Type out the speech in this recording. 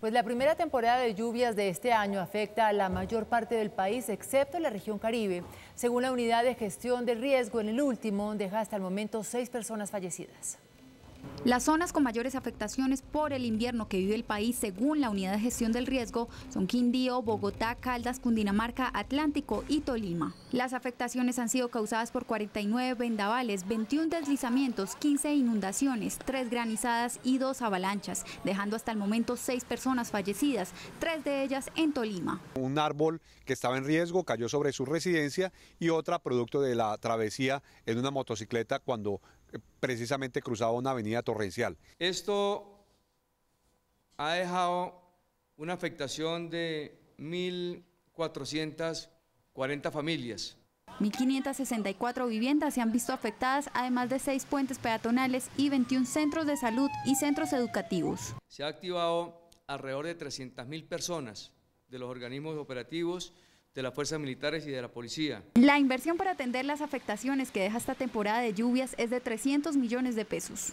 Pues la primera temporada de lluvias de este año afecta a la mayor parte del país, excepto la región Caribe. Según la unidad de gestión de riesgo, en el último deja hasta el momento seis personas fallecidas. Las zonas con mayores afectaciones por el invierno que vive el país, según la Unidad de Gestión del Riesgo, son Quindío, Bogotá, Caldas, Cundinamarca, Atlántico y Tolima. Las afectaciones han sido causadas por 49 vendavales, 21 deslizamientos, 15 inundaciones, 3 granizadas y 2 avalanchas, dejando hasta el momento 6 personas fallecidas, 3 de ellas en Tolima. Un árbol que estaba en riesgo cayó sobre su residencia y otra producto de la travesía en una motocicleta cuando precisamente cruzaba una avenida torrencial. Esto ha dejado una afectación de 1.440 familias. 1.564 viviendas se han visto afectadas, además de seis puentes peatonales y 21 centros de salud y centros educativos. Se ha activado alrededor de 300.000 personas de los organismos operativos de las fuerzas militares y de la policía. La inversión para atender las afectaciones que deja esta temporada de lluvias es de 300 millones de pesos.